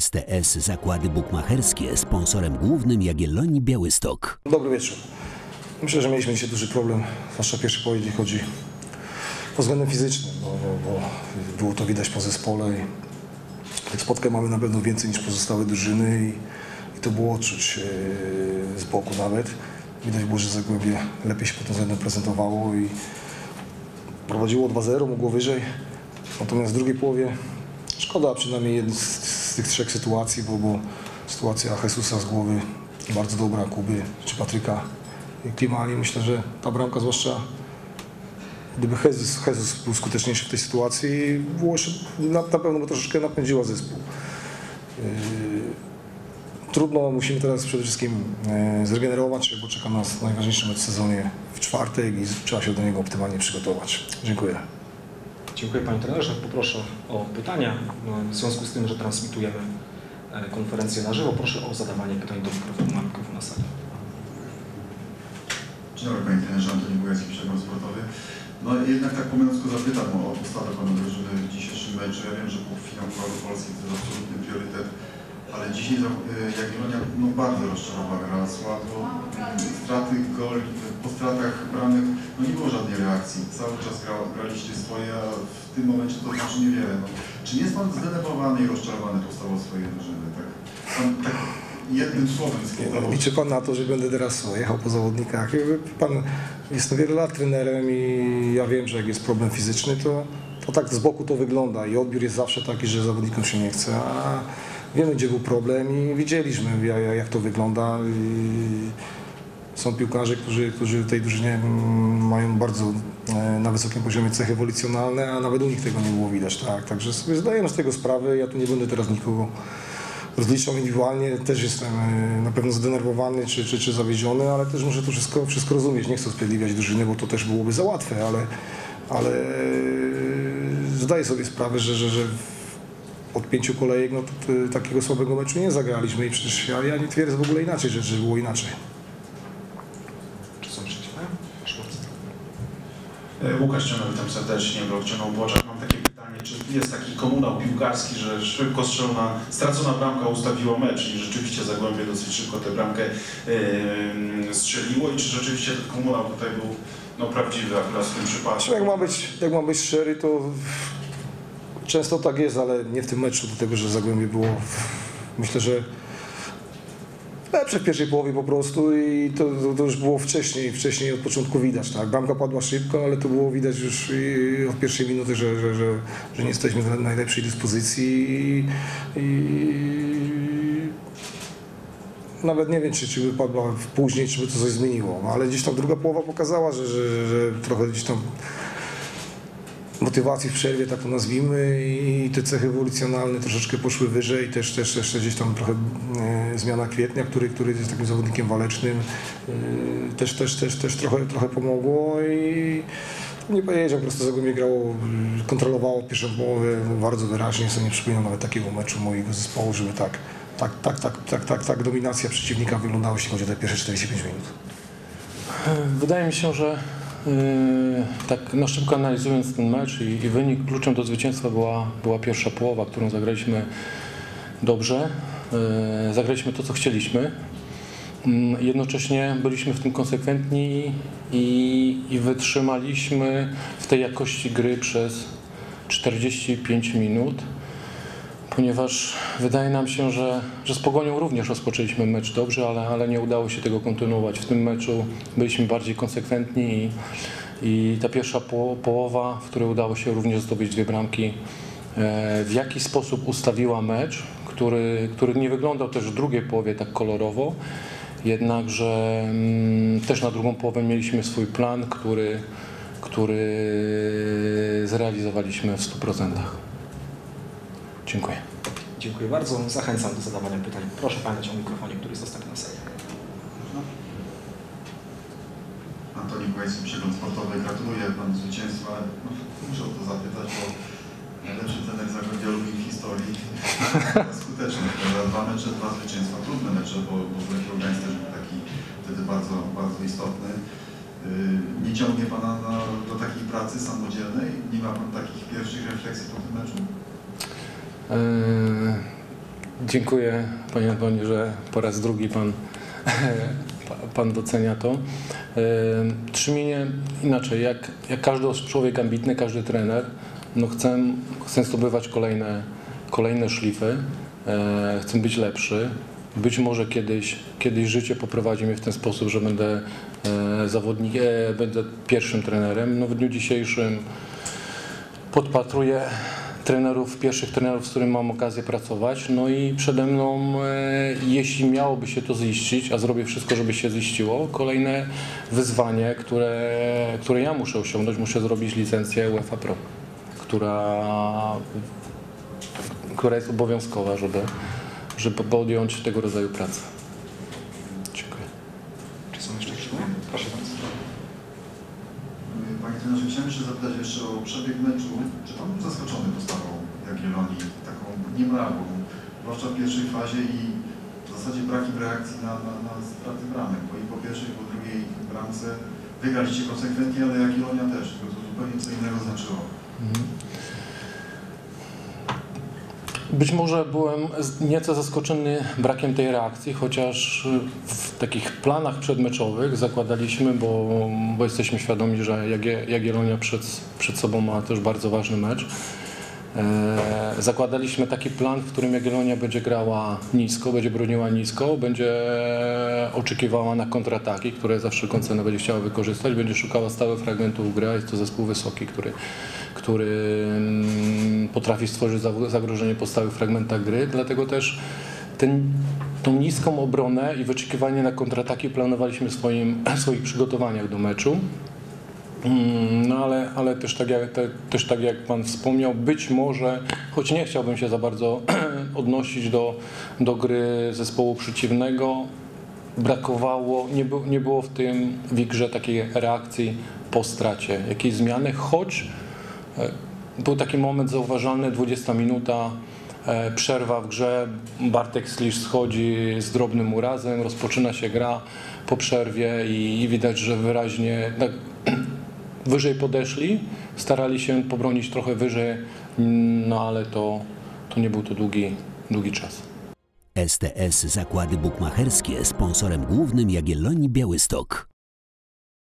STS Zakłady Bukmacherskie sponsorem głównym Jagiellonii Białystok. Dobry wieczór. Myślę, że mieliśmy dzisiaj duży problem, zwłaszcza pierwszy pojedzie chodzi pod względem fizycznym, bo, bo, bo było to widać po zespole i tych spotkań mamy na pewno więcej niż pozostałe drużyny i, i to było odczuć e, z boku nawet. Widać było, że Zagłębie lepiej się pod tym względem prezentowało i prowadziło 2-0, mogło wyżej. Natomiast w drugiej połowie szkoda przynajmniej jednej z, z tych trzech sytuacji, bo, bo sytuacja Jesusa z głowy bardzo dobra, Kuby czy Patryka Klimali. Myślę, że ta bramka zwłaszcza gdyby Jesus, Jesus był skuteczniejszy w tej sytuacji, jeszcze, na, na pewno by troszeczkę napędziła zespół. Yy, trudno, musimy teraz przede wszystkim yy, zregenerować się, bo czeka nas najważniejszy mecz w sezonie w czwartek i trzeba się do niego optymalnie przygotować. Dziękuję. Dziękuję Panie Trenerze. Poproszę o pytania. W związku z tym, że transmitujemy e, konferencję na żywo, proszę o zadawanie pytań do mikrofonu na mikrofon na sali. Dzień dobry Panie Trenerze, Antoni Bujacki, Przegląd Sportowy. No jednak tak po męsku zapytam o postawę Pana drużyny w dzisiejszym meczu. Ja wiem, że półfinał Pucharu Polski to jest absolutny priorytet, ale dzisiaj y, Jagiellonia no, bardzo rozczarowa gra, słabo, straty goli, po stratach bramek, no nie było żadnej reakcji. Cały czas gra, graliście swoje, a w tym momencie to znaczy niewiele. No. Czy nie jest Pan zdenerwowany i rozczarowany postawą swojej drużyny? Tak, pan, tak jednym słowem skierował. Liczy Pan na to, że będę teraz jechał po zawodnikach. Pan, jestem wiele lat trenerem i ja wiem, że jak jest problem fizyczny, to, to tak z boku to wygląda i odbiór jest zawsze taki, że zawodnikom się nie chce, a wiemy, gdzie był problem i widzieliśmy, ja- ja- jak to wygląda. Są piłkarze, którzy, którzy w tej drużynie mm, mają bardzo e, na wysokim poziomie cechy ewolucjonalne, a nawet u nich tego nie było widać. Tak? Także sobie zdajemy z tego sprawę. Ja tu nie będę teraz nikogo rozliczał indywidualnie. Też jestem e, na pewno zdenerwowany czy, czy, czy zawiedziony, ale też muszę to wszystko, wszystko rozumieć. Nie chcę usprawiedliwiać drużyny, bo to też byłoby za łatwe, ale, ale e, zdaję sobie sprawę, że, że, że od pięciu kolejek no, to, to, takiego słabego meczu nie zagraliśmy i przecież ja, ja nie twierdzę w ogóle inaczej, że, że było inaczej. Czy są przeciwne? Proszę bardzo. E, Łukasz Ciona, witam serdecznie, blok Ciona Ubłożak. Mam takie pytanie, czy jest taki komunał piłkarski, że szybko strzelona, stracona bramka ustawiła mecz i rzeczywiście Zagłębie dosyć szybko tę bramkę e, strzeliło i czy rzeczywiście ten komunał tutaj był no, prawdziwy akurat w tym przypadku? Jak ma być, jak być szczery, to często tak jest, ale nie w tym meczu, dlatego że Zagłębie było, myślę, że lepsze w pierwszej połowie po prostu i to, to, to już było wcześniej, wcześniej od początku widać, tak. Bramka padła szybko, ale to było widać już od pierwszej minuty, że, że, że, że nie jesteśmy w najlepszej dyspozycji i, i nawet nie wiem, czy, czy by padła później, czy by to coś zmieniło, no, ale gdzieś tam druga połowa pokazała, że, że, że trochę gdzieś tam motywacji w przerwie, tak to nazwijmy, i te cechy ewolucjonalne troszeczkę poszły wyżej, też, też jeszcze gdzieś tam trochę e, zmiana Kwietnia, który, który jest takim zawodnikiem walecznym, e, też, też, też, też trochę, trochę pomogło i nie powiedział, po prostu Zagłębie grało, e, kontrolowało pierwszą połowę bardzo wyraźnie, sobie nie przypominam nawet takiego meczu mojego zespołu, żeby tak, tak, tak, tak, tak, tak, tak dominacja przeciwnika wyglądała, jeśli chodzi o te pierwsze 45 minut. Wydaje mi się, że tak na szybko analizując ten mecz i, i wynik, kluczem do zwycięstwa była, była pierwsza połowa, którą zagraliśmy dobrze. Yy, zagraliśmy to, co chcieliśmy. Yy, jednocześnie byliśmy w tym konsekwentni i, i wytrzymaliśmy w tej jakości gry przez 45 minut ponieważ wydaje nam się, że, że z Pogonią również rozpoczęliśmy mecz dobrze, ale, ale nie udało się tego kontynuować. W tym meczu byliśmy bardziej konsekwentni i, i ta pierwsza po, połowa, w której udało się również zdobyć dwie bramki, e, w jakiś sposób ustawiła mecz, który, który nie wyglądał też w drugiej połowie tak kolorowo, jednakże mm, też na drugą połowę mieliśmy swój plan, który, który zrealizowaliśmy w 100%. Dziękuję. Dziękuję bardzo. Zachęcam do zadawania pytań. Proszę pamiętać o mikrofonie, który jest dostępny na sali. Antoni Bujacki, Przegląd Sportowy. Gratuluję Panu zwycięstwa. ale No, muszę o to zapytać, bo najlepszy trener Zagłębia Lubin w historii. Skuteczny. Dwa mecze, dwa zwycięstwa. Trudne mecze, bo, bo Lechia Gdańsk też był taki wtedy bardzo, bardzo istotny. Yy, Nie ciągnie Pana na, do takiej pracy samodzielnej? Nie ma Pan takich pierwszych refleksji po tym meczu? Yy, Dziękuję Panie Antoni, że po raz drugi Pan, pan docenia to. E, Trzymienie inaczej, jak, jak każdy człowiek ambitny, każdy trener, no chcę, chcę zdobywać kolejne, kolejne szlify, e, chcę być lepszy. Być może kiedyś, kiedyś życie poprowadzi mnie w ten sposób, że będę zawodnikiem, będę pierwszym trenerem. No w dniu dzisiejszym podpatruję trenerów, pierwszych trenerów, z którymi mam okazję pracować. No i przede mną, e, jeśli miałoby się to ziścić, a zrobię wszystko, żeby się ziściło, kolejne wyzwanie, które, które ja muszę osiągnąć, muszę zrobić licencję UEFA Pro, która, która jest obowiązkowa, żeby, żeby podjąć tego rodzaju pracę. Dziękuję. Czy są jeszcze jakieś pytania? Proszę bardzo. Panie trenerze, chciałem jeszcze zapytać jeszcze o przebieg meczu. Czy Pan był zaskoczony postawą Jagiellonii, taką niemragłą, zwłaszcza w pierwszej fazie i w zasadzie brakiem reakcji na, na, na straty bramek, bo i po pierwszej, i po drugiej bramce wygraliście konsekwentnie, ale Jagiellonia też, tylko to zupełnie co innego znaczyło. Być może byłem nieco zaskoczony brakiem tej reakcji, chociaż w takich planach przedmeczowych zakładaliśmy, bo, bo jesteśmy świadomi, że Jagie- Jagiellonia przed, przed sobą ma też bardzo ważny mecz. E, zakładaliśmy taki plan, w którym Jagiellonia będzie grała nisko, będzie broniła nisko, będzie oczekiwała na kontrataki, które za wszelką cenę będzie chciała wykorzystać, będzie szukała stałych fragmentów gry, a jest to zespół wysoki, który, który mm, potrafi stworzyć za- zagrożenie po stałych fragmentach gry, dlatego też ten, tą niską obronę i wyczekiwanie na kontrataki planowaliśmy w swoim, w swoich przygotowaniach do meczu. Mm, No ale, ale też, tak jak, te, też tak jak Pan wspomniał, być może, choć nie chciałbym się za bardzo odnosić do, do gry zespołu przeciwnego, brakowało, nie, było- nie było w tym w ich grze takiej reakcji po stracie, jakiejś zmiany, choć e, był taki moment zauważalny, 20 minuta, e, przerwa w grze, Bartek Slisz schodzi z drobnym urazem, rozpoczyna się gra po przerwie i, i widać, że wyraźnie tak, wyżej podeszli, starali się pobronić trochę wyżej, no ale to, to nie był to długi, długi czas. STS Zakłady Bukmacherskie sponsorem głównym Jagiellonii Białystok.